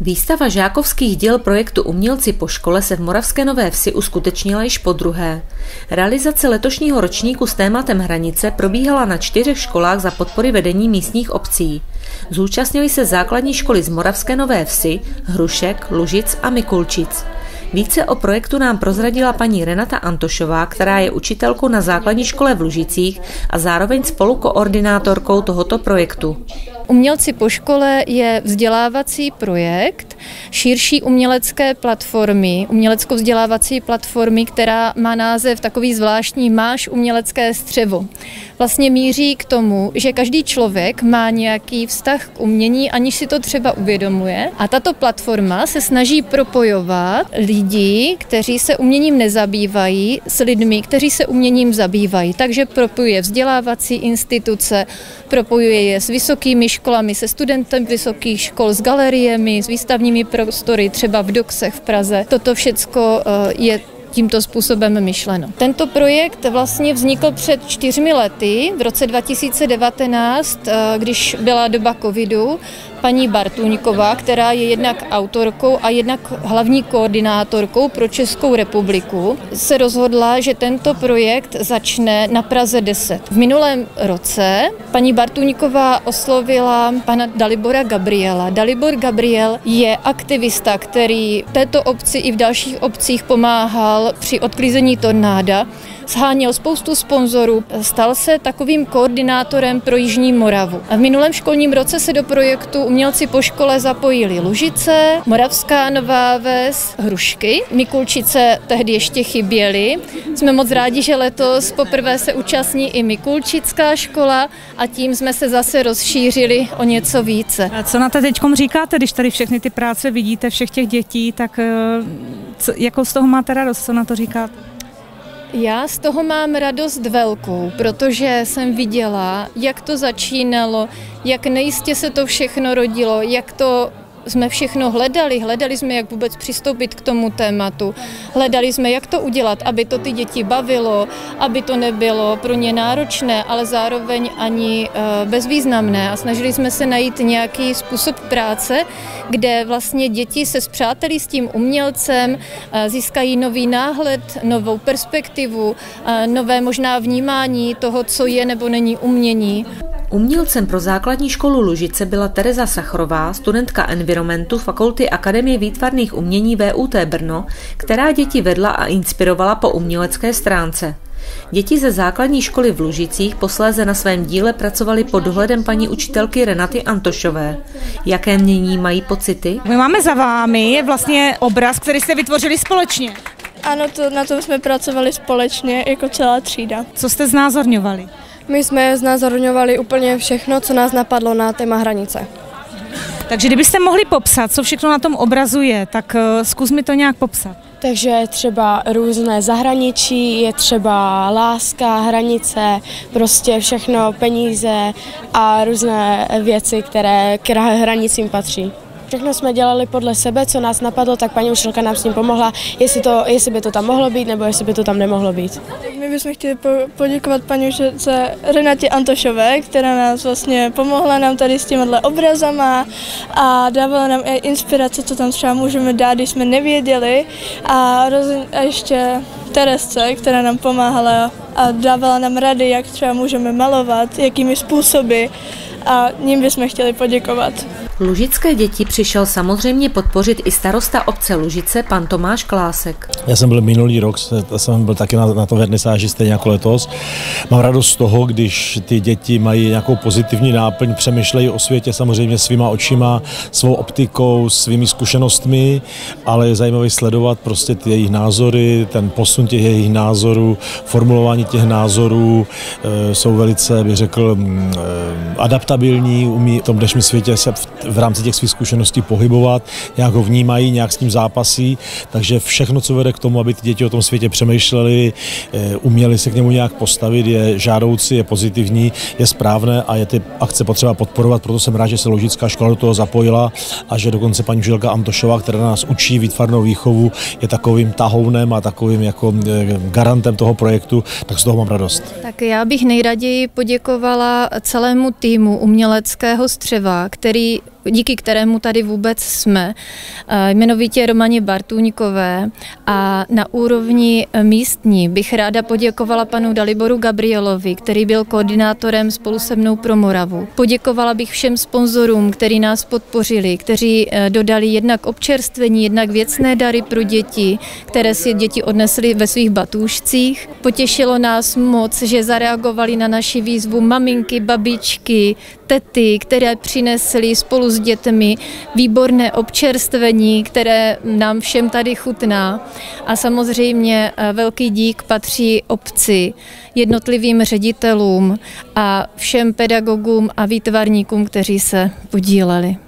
Výstava žákovských děl projektu Umělci po škole se v Moravské Nové Vsi uskutečnila již po druhé. Realizace letošního ročníku s tématem hranice probíhala na čtyřech školách za podpory vedení místních obcí. Zúčastnili se základní školy z Moravské Nové Vsi, Hrušek, Lužic a Mikulčic. Více o projektu nám prozradila paní Renata Antošová, která je učitelkou na základní škole v Lužicích a zároveň spolukoordinátorkou tohoto projektu. Umělci po škole je vzdělávací projekt širší umělecké platformy, umělecko-vzdělávací platformy, která má název takový zvláštní Máš umělecké střevo. Vlastně míří k tomu, že každý člověk má nějaký vztah k umění, aniž si to třeba uvědomuje. A tato platforma se snaží propojovat lidi, kteří se uměním nezabývají, s lidmi, kteří se uměním zabývají. Takže propojuje vzdělávací instituce, propojuje je s vysokými školami, se studentem vysokých škol, s galeriemi, s výstavními prostory, třeba v Doxech v Praze. Toto všecko eh, je tímto způsobem myšleno. Tento projekt vlastně vznikl před čtyřmi lety, v roce 2019, eh, když byla doba covidu paní Bartuňková, která je jednak autorkou a jednak hlavní koordinátorkou pro Českou republiku, se rozhodla, že tento projekt začne na Praze 10. V minulém roce paní Bartuňková oslovila pana Dalibora Gabriela. Dalibor Gabriel je aktivista, který této obci i v dalších obcích pomáhal při odklízení tornáda sháněl spoustu sponzorů, stal se takovým koordinátorem pro Jižní Moravu. A v minulém školním roce se do projektu umělci po škole zapojili Lužice, Moravská Nová Ves, Hrušky. Mikulčice tehdy ještě chyběly. Jsme moc rádi, že letos poprvé se účastní i Mikulčická škola a tím jsme se zase rozšířili o něco více. A co na to teď říkáte, když tady všechny ty práce vidíte, všech těch dětí, tak eh, co, jako z toho máte radost, co na to říkáte? Já z toho mám radost velkou, protože jsem viděla, jak to začínalo, jak nejistě se to všechno rodilo, jak to jsme všechno hledali. Hledali jsme, jak vůbec přistoupit k tomu tématu. Hledali jsme, jak to udělat, aby to ty děti bavilo, aby to nebylo pro ně náročné, ale zároveň ani eh, bezvýznamné. A snažili jsme se najít nějaký způsob práce, kde vlastně děti se zpřátelí s tím umělcem, eh, získají nový náhled, novou perspektivu, eh, nové možná vnímání toho, co je nebo není umění. Umělcem pro základní školu Lužice byla Tereza Sachrová, studentka environmentu Fakulty Akademie výtvarných umění VUT Brno, která děti vedla a inspirovala po umělecké stránce. Děti ze základní školy v Lužicích posléze na svém díle pracovali pod dohledem paní učitelky Renaty Antošové. Jaké mění mají pocity? My máme za vámi vlastně obraz, který jste vytvořili společně. Ano, to, na tom jsme pracovali společně jako celá třída. Co jste znázorňovali? My jsme znázorňovali úplně všechno, co nás napadlo na téma hranice. Takže kdybyste mohli popsat, co všechno na tom obrazu je, tak eh, zkus mi to nějak popsat. Takže třeba různé zahraničí, je třeba láska, hranice, prostě všechno, peníze a různé věci, které k hranicím patří. Všechno jsme dělali podle sebe, co nás napadlo, tak paní učitelka nám s tím pomohla, jestli, to, jestli by to tam mohlo být, nebo jestli by to tam nemohlo být. My bychom chtěli poděkovat paní učitelce Renatě Antošové, která nás vlastně pomohla nám tady s těmihle obrazama a dávala nám i inspirace, co tam třeba můžeme dát, když jsme nevěděli. A, roz, a ještě Teresce, která nám pomáhala a dávala nám rady, jak třeba můžeme malovat, jakými způsoby a ním bychom chtěli poděkovat. Lužické děti přišel samozřejmě podpořit i starosta obce Lužice, pan Tomáš Klásek. Já jsem byl minulý rok, jsem byl taky na, na to vernisáži stejně jako letos. Mám radost z toho, když ty děti mají nějakou pozitivní náplň, přemýšlejí o světě samozřejmě svýma očima, svou optikou, svými zkušenostmi, ale je zajímavé sledovat prostě ty jejich názory, ten posun těch jejich názorů, formulování těch názorů e, jsou velice, bych řekl, e, adaptabilní, umí v tom dnešním světě se v, v rámci těch svých zkušeností pohybovat, nějak ho vnímají, nějak s tím zápasí, takže všechno, co vede k tomu, aby ty děti o tom světě přemýšleli, eh, uměli se k němu nějak postavit, je žádoucí, je pozitivní, je správné a je ty akce potřeba podporovat, proto jsem rád, že se Ložická škola do toho zapojila a že dokonce paní Žilka Antošová, která nás učí výtvarnou výchovu, je takovým tahounem a takovým jako eh, garantem toho projektu, tak z toho mám radost. Tak já bych nejraději poděkovala celému týmu uměleckého střeva, který díky kterému tady vůbec jsme, eh, jmenovitě Romaně Bartůňkové a na úrovni místní bych ráda poděkovala panu Daliboru Gabrielovi, který byl koordinátorem spolu se mnou pro Moravu. Poděkovala bych všem sponzorům, kteří nás podpořili, kteří eh, dodali jednak občerstvení, jednak věcné dary pro děti, které si děti odnesly ve svých batůžcích. Potěšilo nás moc, že zareagovali na naši výzvu maminky, babičky, tety, které přinesly spolu s dětmi výborné občerstvení, které nám všem tady chutná. A samozřejmě eh, velký dík patří obci, jednotlivým ředitelům a všem pedagogům a výtvarníkům, kteří se podíleli.